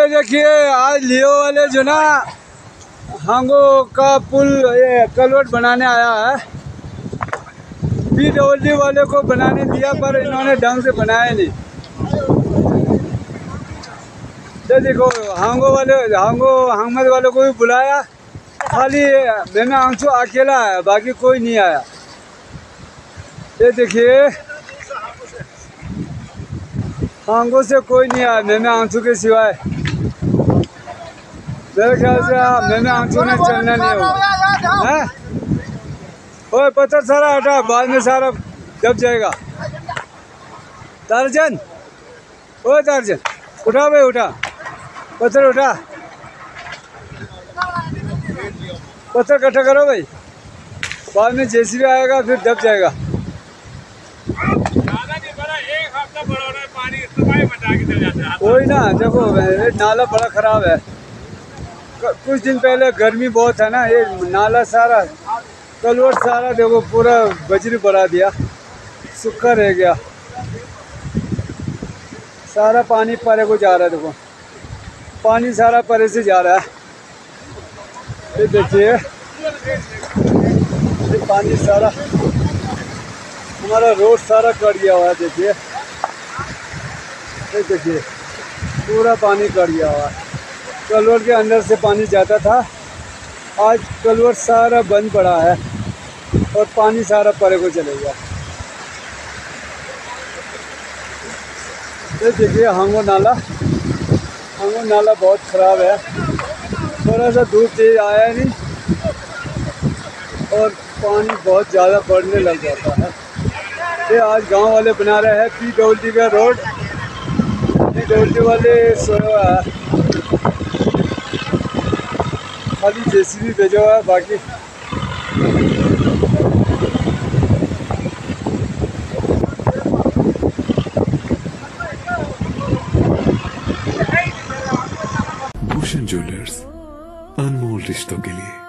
ये देखिए, आज लियो वाले जो ना, हांगो का पुल, ये कलवट बनाने आया है। पी डब्ल्यू वाले को बनाने दिया, पर इन्होंने ढंग से बनाया नहीं। ये देखो, हांगो वाले, हांगो, हांगमद वाले को भी बुलाया। खाली मैंने आँसू अकेला है बाकी कोई नहीं आया। ये देखिए, हांगो से कोई नहीं आया मैंने आँसू के सिवाय। मेरे ख्याल से आप मैंने ने चलना नहीं होगा हैं। ओए पत्थर सारा हटा बाद में सारा दब जाएगा। तारजन ओ तारजन उठा भाई उठा। पत्थर उठा। पत्थर इकट्ठा करो भाई। बाद में जेसीबी आएगा फिर दब जाएगा। वही ना देखो नाला बड़ा खराब है। कुछ दिन पहले गर्मी बहुत है ना, ये नाला सारा कलवट सारा देखो, पूरा बजरी बढ़ा दिया, सूखा रह गया। सारा पानी परे को जा रहा है देखो। पानी सारा परे से जा रहा है। ये देखिए, ये पानी सारा, हमारा रोड सारा कट गया हुआ है, देखिए। ये देखिए, पूरा पानी कट गया हुआ है। कलवर के अंदर से पानी जाता था। आज कलवर सारा बंद पड़ा है और पानी सारा परे को चले गया। ये देखिए हांगो नाला। हांगो नाला बहुत ख़राब है। थोड़ा सा दूर तेज आया नहीं और पानी बहुत ज़्यादा बढ़ने लग जाता है। ये आज गाँव वाले बना रहे हैं पी डब्ल्यू का रोड। पी डब्ल्यू वाले सोया खाली जेसीबी भेजा हुआ है बाकी भूषण ज्वेलर्स अनमोल रिश्तों के लिए